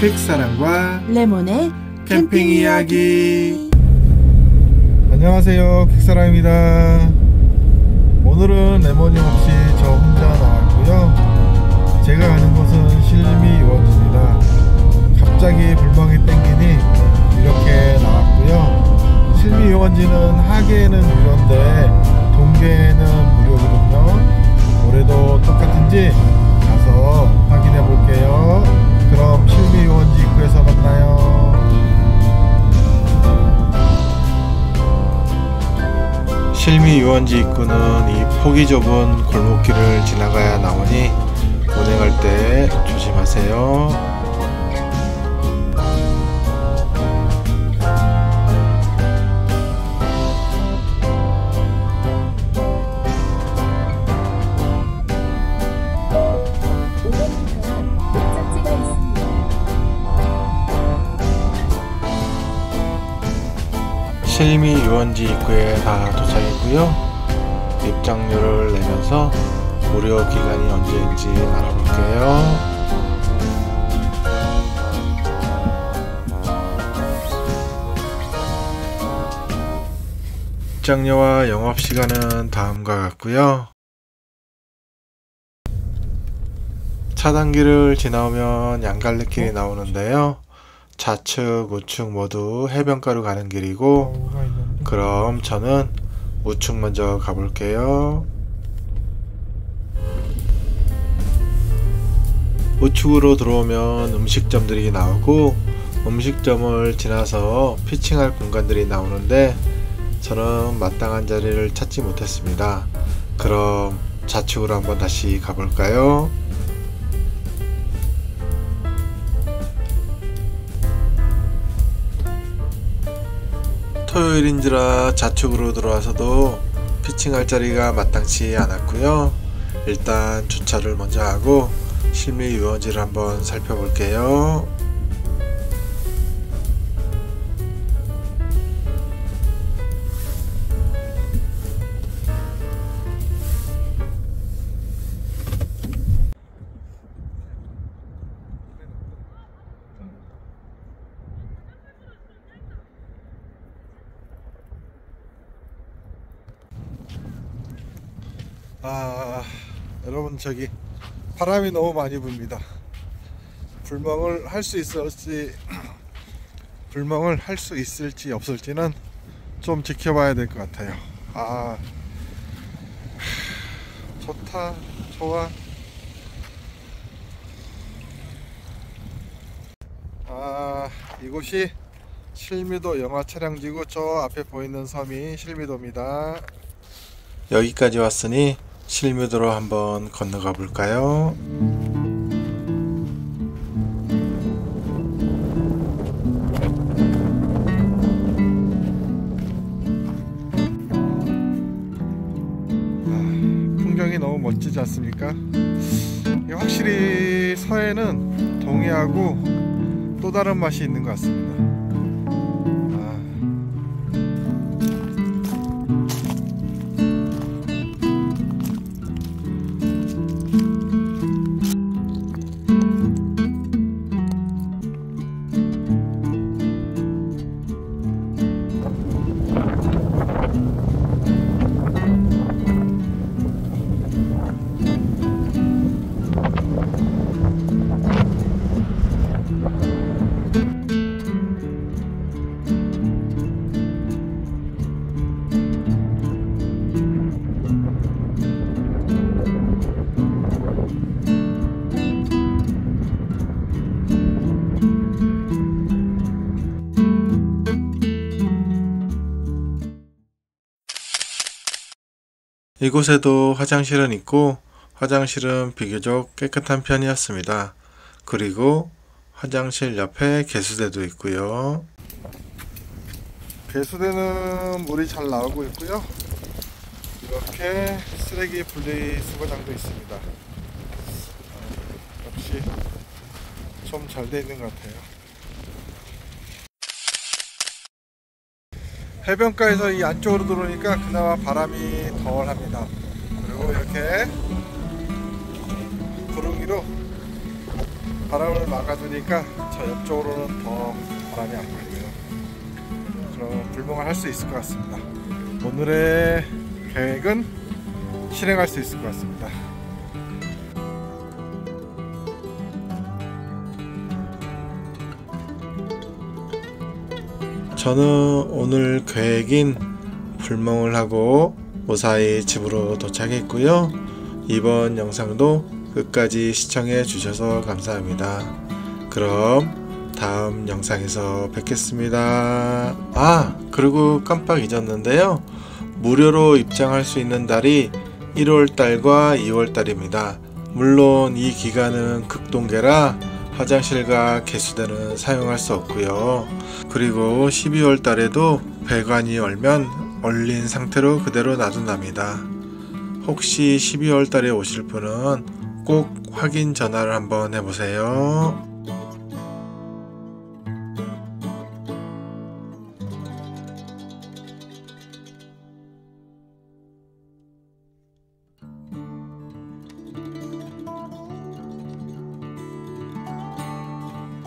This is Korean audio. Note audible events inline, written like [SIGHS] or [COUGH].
퀵사랑과 레몬의 캠핑 이야기. 안녕하세요. 퀵사랑입니다. 오늘은 레몬이 없이 저 혼자 나왔고요. 제가 가는 곳은 실미 유원지입니다. 갑자기 불멍이 땡기니 이렇게 나왔고요. 실미 유원지는 하계에는 유료인데 동계에는 무료거든요. 올해도 똑같은지 실미 유원지 입구는 이 폭이 좁은 골목길을 지나가야 나오니 운행할 때 조심하세요. 실미 유원지 입구에 다 도착했고요. 입장료를 내면서 무료 기간이 언제인지 알아볼게요. 입장료와 영업시간은 다음과 같고요. 차단길을 지나오면 양갈래길이 나오는데요. 좌측, 우측 모두 해변가로 가는 길이고 그럼 저는 우측 먼저 가볼게요. 우측으로 들어오면 음식점들이 나오고 음식점을 지나서 피칭할 공간들이 나오는데 저는 마땅한 자리를 찾지 못했습니다. 그럼 좌측으로 한번 다시 가볼까요? 토요일인지라 좌측으로 들어와서도 피칭할 자리가 마땅치 않았고요. 일단 주차를 먼저 하고 실미 유원지를 한번 살펴볼게요. 아 여러분 저기 바람이 너무 많이 붑니다. 불멍을 할 수 있을지 [CLEARS THROAT] 불멍을 할 수 있을지 없을지는 좀 지켜봐야 될 것 같아요. 아 [SIGHS] 좋다 좋아. 아 이곳이 실미도 영화 촬영지고 저 앞에 보이는 섬이 실미도입니다. 여기까지 왔으니 실미도로 한번 건너가 볼까요? 아, 풍경이 너무 멋지지 않습니까? 확실히 서해는 동해하고 또 다른 맛이 있는 것 같습니다. 이곳에도 화장실은 있고 화장실은 비교적 깨끗한 편이었습니다. 그리고 화장실 옆에 개수대도 있고요. 개수대는 물이 잘 나오고 있고요. 이렇게 쓰레기 분리 수거장도 있습니다. 어, 역시 좀 잘 돼 있는 것 같아요. 해변가에서 이 안쪽으로 들어오니까 그나마 바람이 덜합니다. 그리고 이렇게 구릉이로 바람을 막아주니까 저 옆쪽으로는 더 바람이 안 불고요. 그럼 불멍을 할 수 있을 것 같습니다. 오늘의 계획은 실행할 수 있을 것 같습니다. 저는 오늘 계획인 불멍을 하고 무사히 집으로 도착했고요. 이번 영상도 끝까지 시청해 주셔서 감사합니다. 그럼 다음 영상에서 뵙겠습니다. 아, 그리고 깜빡 잊었는데요. 무료로 입장할 수 있는 달이 1월달과 2월달입니다. 물론 이 기간은 극동계라 화장실과 개수대는 사용할 수 없고요. 그리고 12월 달에도 배관이 얼면 얼린 상태로 그대로 놔둔답니다. 혹시 12월 달에 오실 분은 꼭 확인 전화를 한번 해보세요.